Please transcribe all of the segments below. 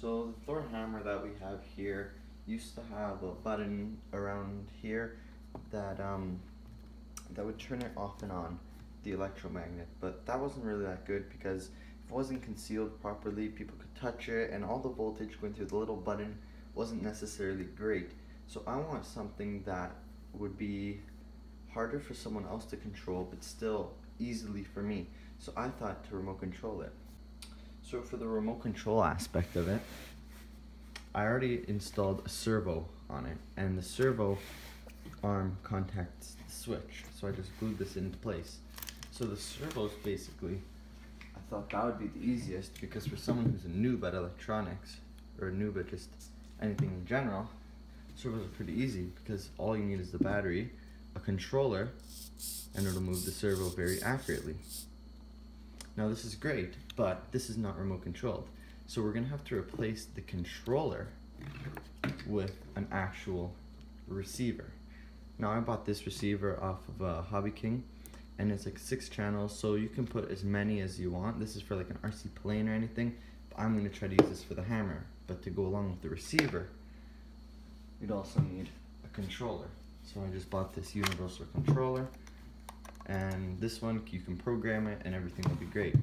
So the Thor hammer that we have here used to have a button around here that um that would turn it off and on the electromagnet. But that wasn't really that good because if it wasn't concealed properly people could touch it and all the voltage going through the little button wasn't necessarily great. So I want something that would be harder for someone else to control but still easily for me. So I thought to remote control it so for the remote control aspect of it I already installed a servo on it and the servo arm contacts the switch. So I just glued this into place. So the servos basically, I thought that would be the easiest because for someone who's a noob at electronics or a noob at just anything in general, servos are pretty easy because all you need is the battery, a controller, and it'll move the servo very accurately. Now this is great, but this is not remote controlled. So we're gonna have to replace the controller with an actual receiver. Now I bought this receiver off of uh, Hobby King and it's like six channels so you can put as many as you want. This is for like an RC plane or anything. But I'm gonna try to use this for the hammer. But to go along with the receiver, you'd also need a controller. So I just bought this universal controller and this one you can program it and everything will be great.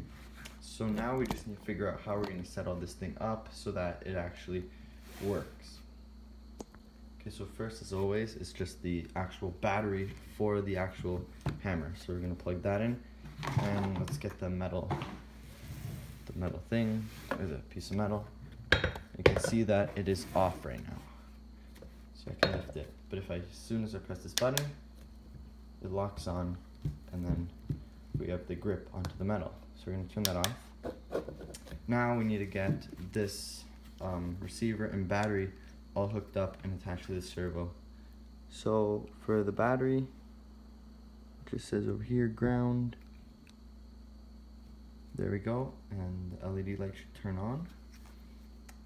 So now we just need to figure out how we're going to set all this thing up so that it actually works. Okay, so first as always, it's just the actual battery for the actual hammer. So we're going to plug that in and let's get the metal, the metal thing, there's a piece of metal. You can see that it is off right now. So I can lift it. But if I, as soon as I press this button, it locks on and then we have the grip onto the metal. So we're going to turn that off. Now we need to get this um, receiver and battery all hooked up and attached to the servo. So for the battery, it just says over here ground. There we go, and the LED light should turn on.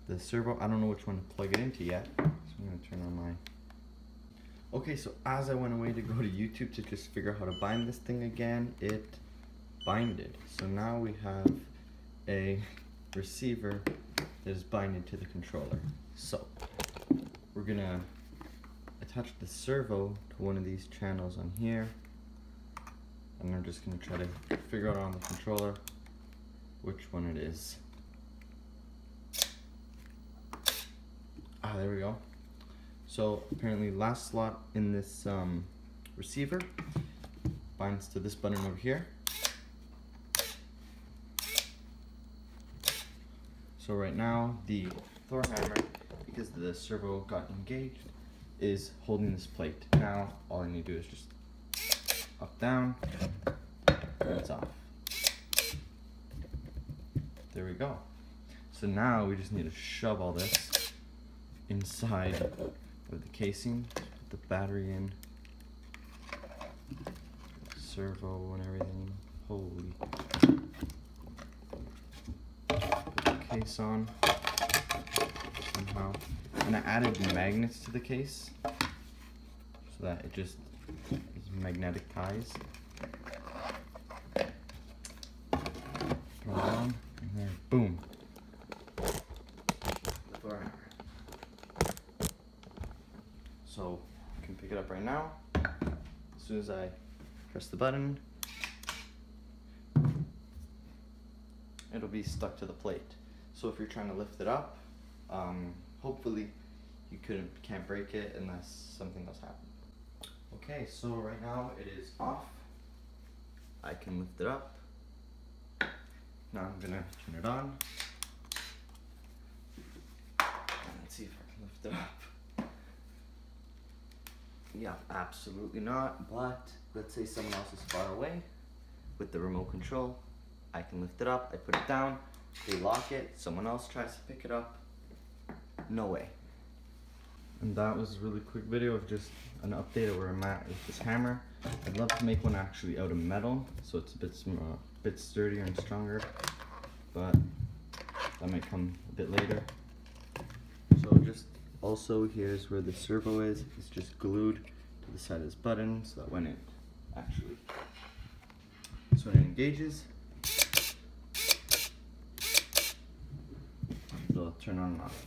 The servo, I don't know which one to plug it into yet, so I'm gonna turn on my Okay, so as I went away to go to YouTube to just figure out how to bind this thing again, it binded. So now we have a receiver that is binded to the controller. So we're gonna attach the servo to one of these channels on here. And I'm just gonna try to figure out on the controller which one it is. Ah, there we go. So apparently last slot in this um, receiver binds to this button over here. So right now the Thor hammer, because the servo got engaged, is holding this plate. Now all I need to do is just up down and it's off. There we go. So now we just need to shove all this inside of the casing, put the battery in, servo and everything. Holy. Put the case on somehow. And I added magnets to the case so that it just is magnetic ties. Throw it on, and there, boom. So I can pick it up right now. As soon as I press the button, it'll be stuck to the plate. So if you're trying to lift it up, um, hopefully you couldn't can't break it unless something else happened. Okay, so right now it is off. I can lift it up. Now I'm gonna turn it on. Let's see if I can lift it up. Yeah, absolutely not. But let's say someone else is far away with the remote control. I can lift it up, I put it down, they lock it, someone else tries to pick it up. No way. And that was a really quick video of just an update of where I'm at with this hammer. I'd love to make one actually out of metal, so it's a bit, uh, bit sturdier and stronger, but that might come a bit later. So just also, here's where the servo is. It's just glued to the side of this button so that when it actually, so when it engages, it'll turn on and off.